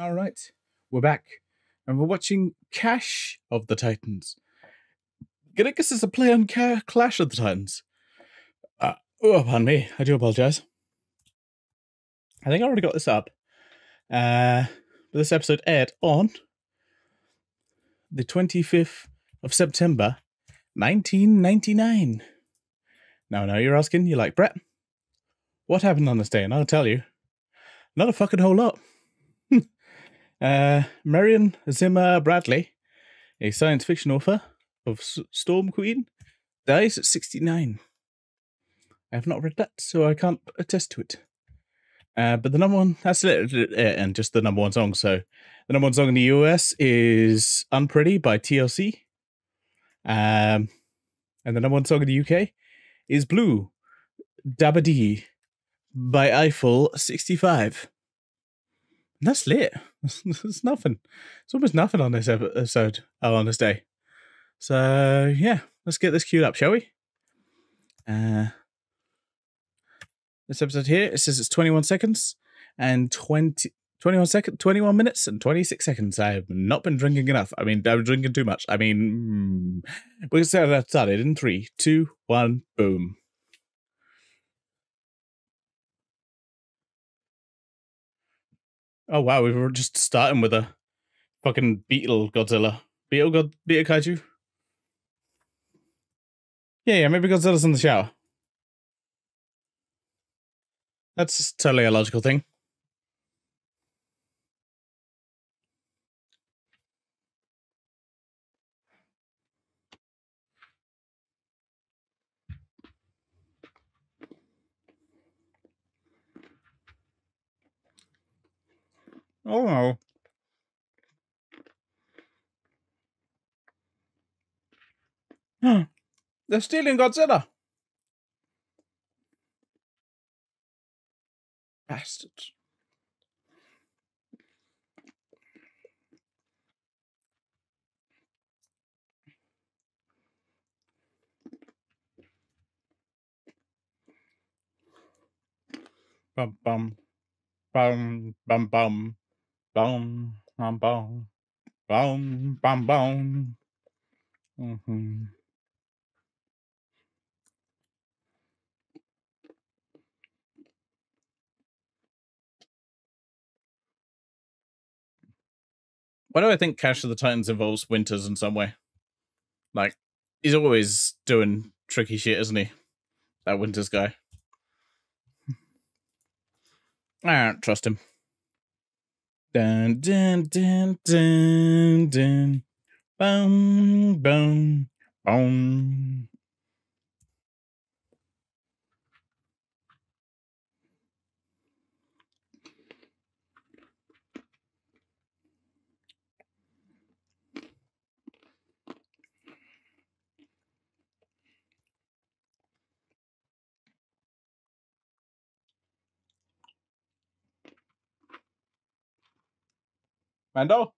All right, we're back, and we're watching Cash of the Titans. Gonna guess a play on Ca- Clash of the Titans. Uh, oh, pardon me. I do apologize. I think I already got this up. Uh, this episode aired on the 25th of September, 1999. Now, now you're asking, you're like, Brett, what happened on this day? And I'll tell you, not a fucking whole lot. Uh, Marion Zimmer Bradley, a science fiction author of S- Storm Queen, dies at 69. I have not read that, so I can't attest to it. Uh, but the number one, that's it, and just the number one song. So the number one song in the US is Unpretty by TLC. Um, and the number one song in the UK is Blue, Dabba by Eiffel 65. And that's lit. There's nothing. It's almost nothing on this episode, oh, on this day. So, yeah, let's get this queued up, shall we? Uh, this episode here, it says it's 21 seconds and 20, 21 seconds, 21 minutes and 26 seconds. I have not been drinking enough. I mean, I'm drinking too much. I mean, mm, we're to get started in three, two, one, boom. Oh wow, we were just starting with a fucking beetle Godzilla. Beetle God Beetle Kaiju? Yeah, yeah, maybe Godzilla's in the shower. That's totally a logical thing. Oh no. They're stealing Godzilla. Bastards. Bum bum bum bum bum bum boom, boom, boom, boom, bum. Mm-hmm. Why do I think Cash of the Titans involves Winters in some way? Like, he's always doing tricky shit, isn't he? That Winters guy. I don't trust him. Dun dun dun dun dun. Boom boom boom. Mando?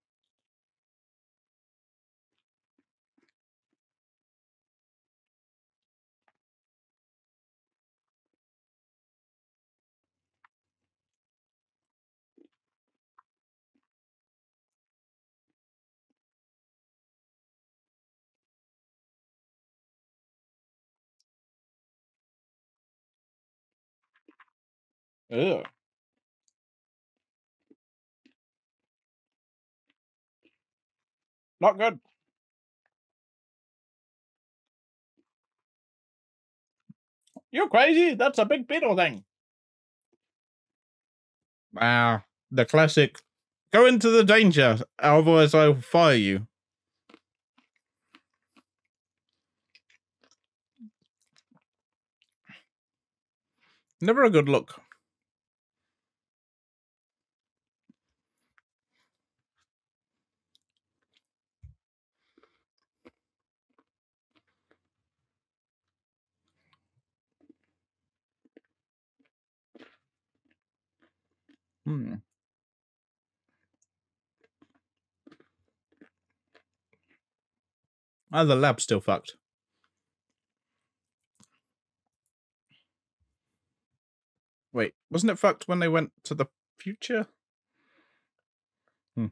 Ugh. Not good. You're crazy. That's a big beetle thing. Wow. The classic. Go into the danger, otherwise I'll fire you. Never a good look. Hmm. Oh, the lab's still fucked. Wait, wasn't it fucked when they went to the future? Hmm.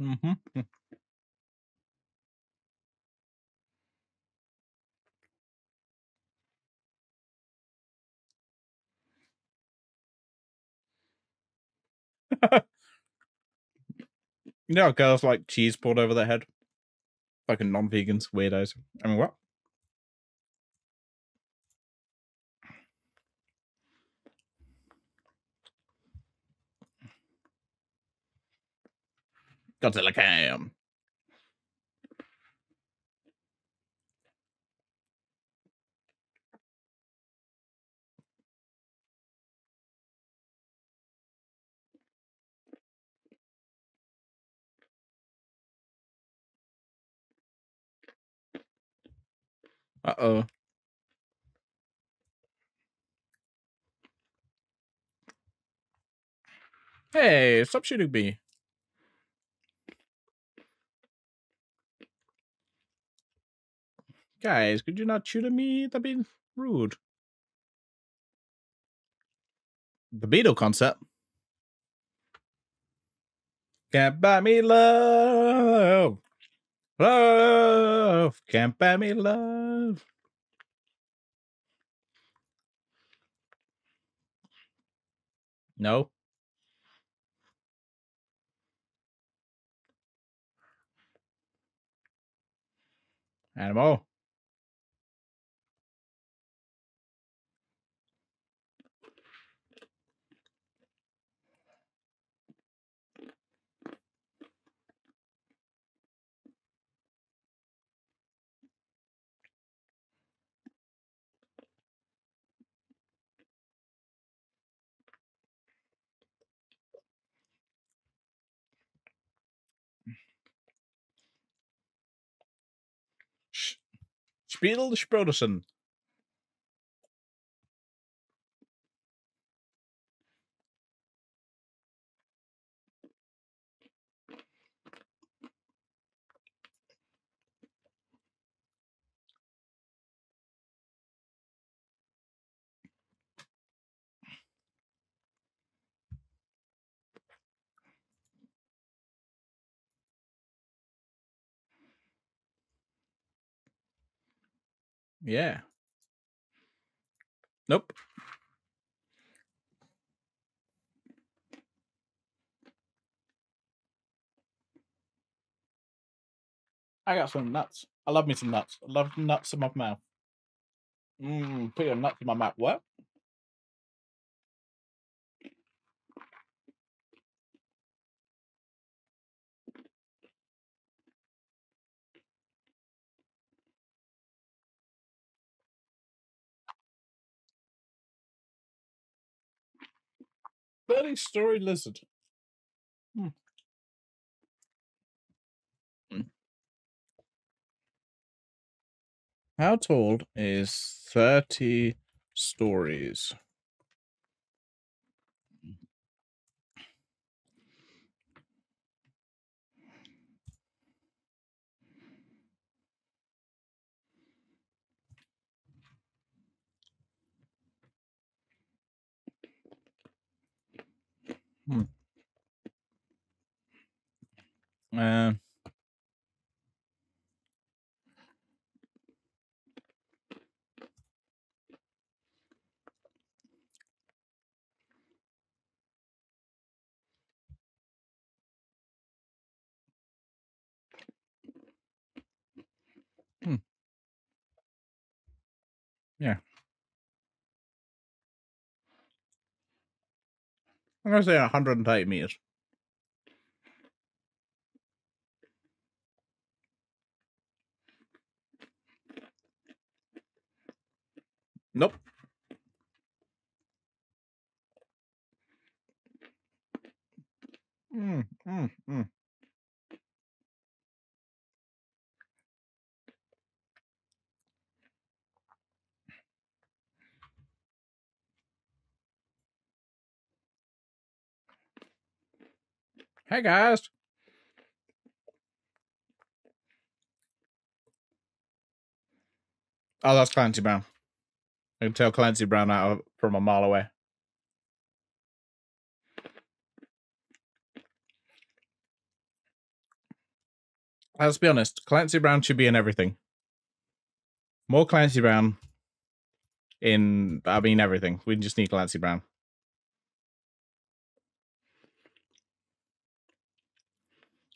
Mm-hmm. You know, girls like cheese poured over their head. Fucking non-vegans, weirdos. I mean, what? Godzilla cam. Uh oh. Hey, stop shooting me. Guys, could you not shoot at me? That'd be rude. The Beetle concept. Can't buy me love. Love. Can't buy me love. No. Animal. Spiel Sprodersen. Yeah. Nope. I got some nuts. I love me some nuts. I love nuts in my mouth. Mmm, put your nuts in my mouth. What? Thirty story lizard. Hmm. Mm. How tall is 30 stories? Hmm. Uh, hmm. Yeah. I'm gonna say 180 meters. Nope. Mm, mm, mm. Hey guys. Oh, that's Clancy Brown. I can tell Clancy Brown out from a mile away. Let's be honest. Clancy Brown should be in everything. More Clancy Brown in, I mean, everything. We just need Clancy Brown.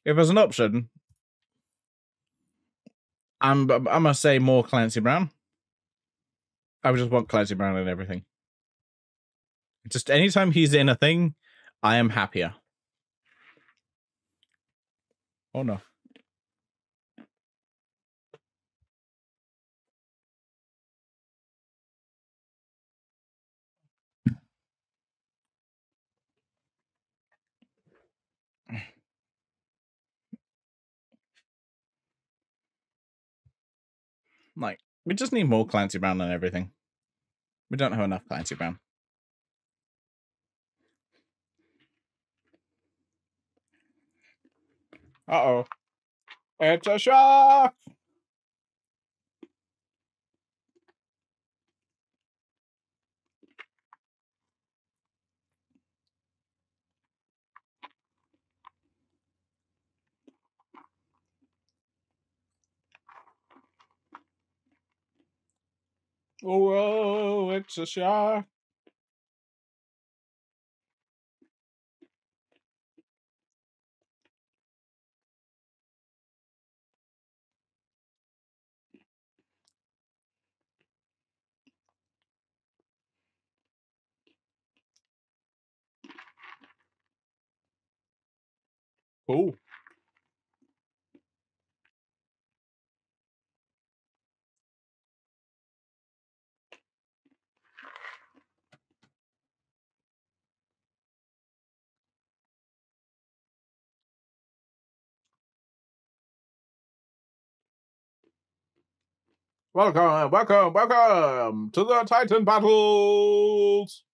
If there's an option, I'm, I must say more Clancy Brown. I would just want Clancy Brown in everything. Just anytime he's in a thing, I am happier. Oh no. Like, we just need more Clancy Brown and everything. We don't have enough Clancy Brown. Uh-oh. It's a shark! Oh, it's a shark. Cool. Welcome, welcome, welcome to the Titan battles.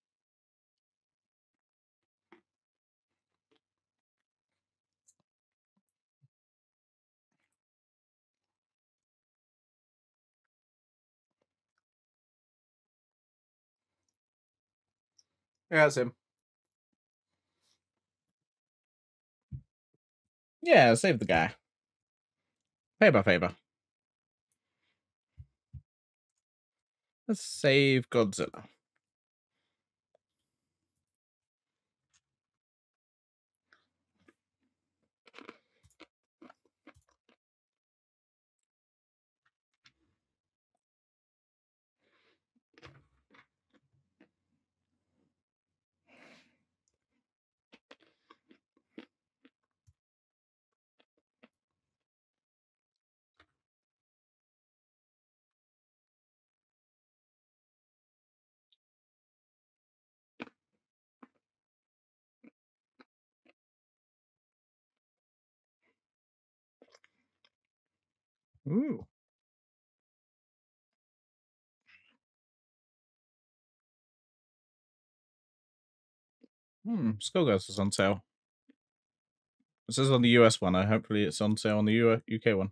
Yeah, that's him. Yeah, save the guy. Favor, favor. Let's save Godzilla. Ooh. Hmm, Skullgirls is on sale. This is on the US one. I hopefully it's on sale on the UK one.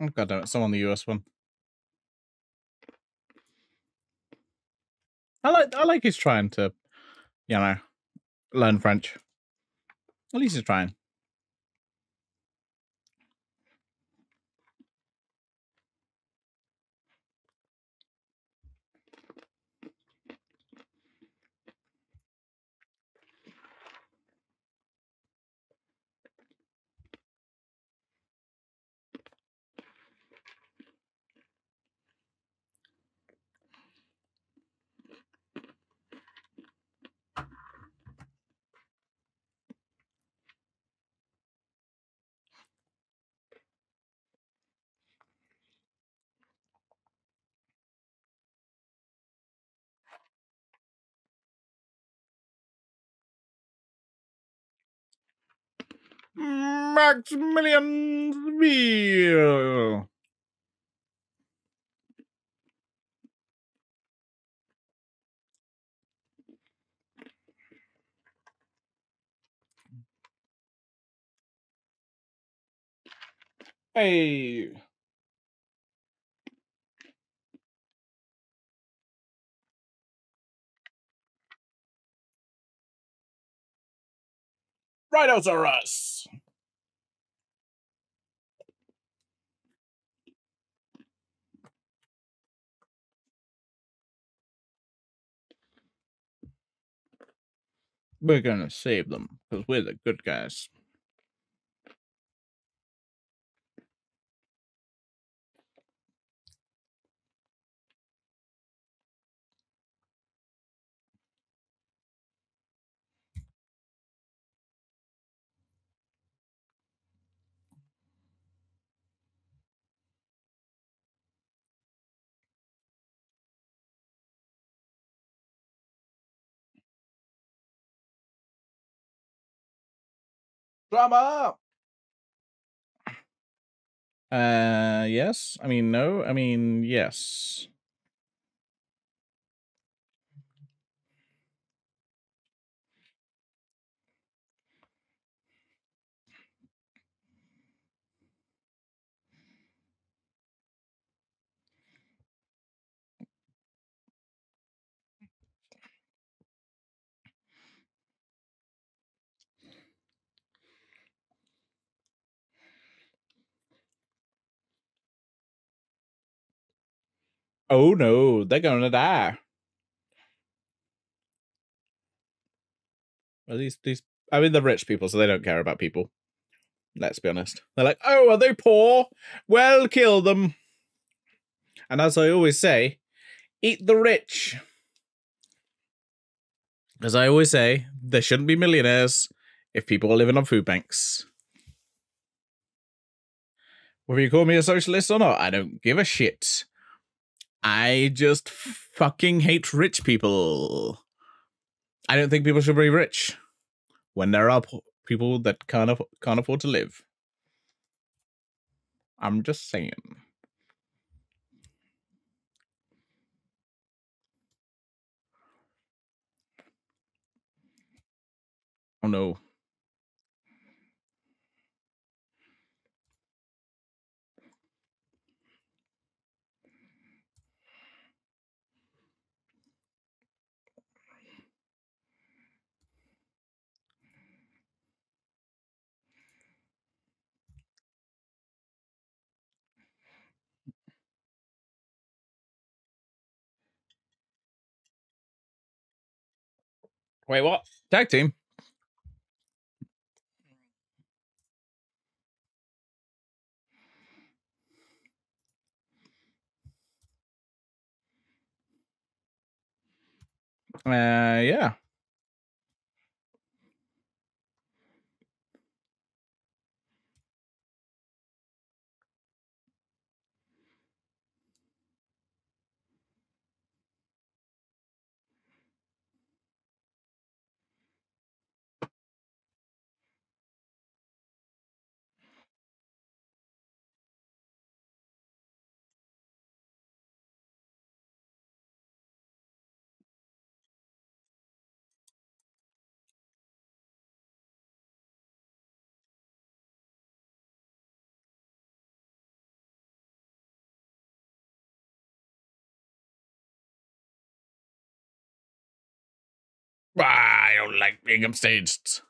Oh god damn it, some on the US one. I like I like he's trying to, you know, learn French. At least he's trying. Maximilian Beer. Hey. Rhinoceros. We're gonna save them because we're the good guys. Drama. Uh, yes. I mean, no. I mean, yes. Oh no, they're gonna die. Well, these these I mean, they're rich people, so they don't care about people. Let's be honest. They're like, oh, are they poor? Well, kill them. And as I always say, eat the rich. As I always say, there shouldn't be millionaires if people are living on food banks. Whether you call me a socialist or not, I don't give a shit. I just fucking hate rich people. I don't think people should be rich when there are people that can't aff- can't afford to live. I'm just saying. Oh no. Wait, what? Tag team? Uh, yeah. I don't like being upstaged.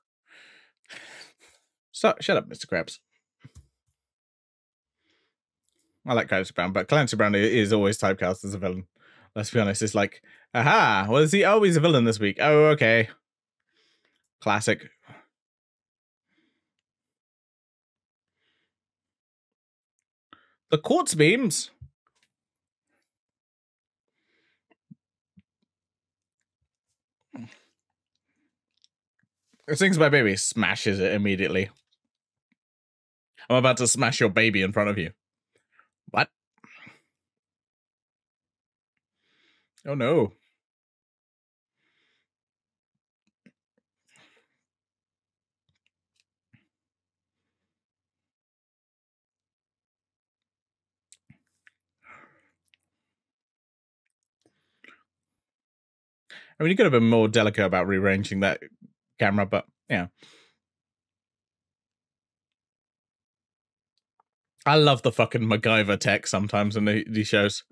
So, shut up, Mr. Krabs. I like Clancy Brown, but Clancy Brown is always typecast as a villain. Let's be honest. It's like, aha, what is he? He's a villain this week. Oh, okay. Classic. The quartz beams. sings my baby, smashes it immediately. I'm about to smash your baby in front of you. What? Oh no. I mean, you could have been more delicate about rearranging that camera, but yeah. I love the fucking MacGyver tech sometimes in the, these shows.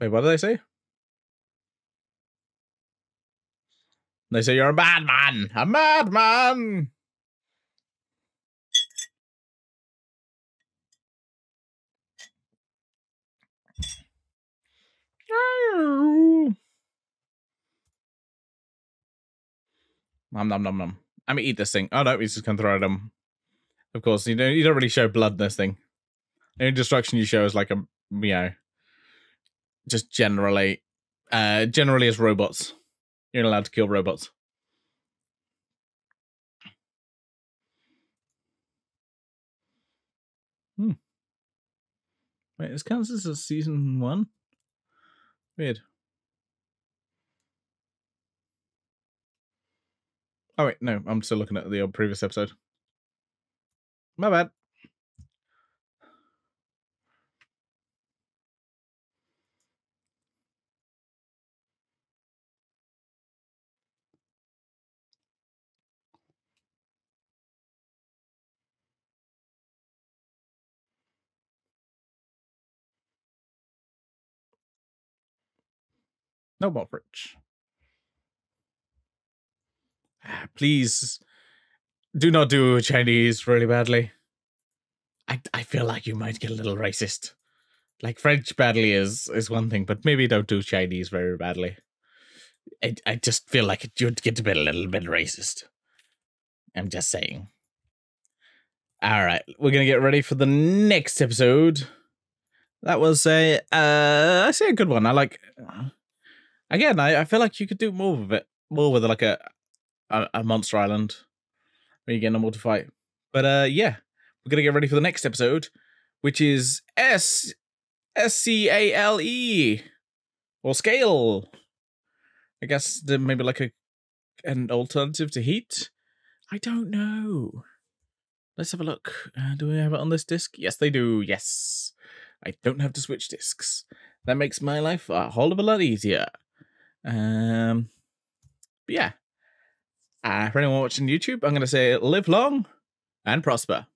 Wait, what did they say? They say you're a madman, a madman. Nom nom nom nom. I mean, eat this thing. Oh no, he's just gonna throw at him. Of course, you don't. You don't really show blood in this thing. The only destruction you show is like a you know, just generally, uh, generally as robots. You're not allowed to kill robots. Hmm. Wait, this counts as a season one. Weird. Oh wait, no, I'm still looking at the old previous episode. My bad. No more fridge. Please do not do Chinese really badly. I I feel like you might get a little racist. Like French badly is is one thing, but maybe don't do Chinese very badly. I I just feel like it would get a bit a little bit racist. I'm just saying. All right, we're gonna get ready for the next episode. That was a uh, I say a good one. I like. Again, I, I feel like you could do more with it, more with like a a, a Monster Island when you get normal to fight. But uh, yeah, we're gonna get ready for the next episode, which is S S C A L E or scale. I guess maybe like a an alternative to heat. I don't know. Let's have a look. Uh, do we have it on this disc? Yes, they do. Yes. I don't have to switch discs. That makes my life a whole of a lot easier. Um, but yeah. Uh, for anyone watching YouTube, I'm going to say live long and prosper.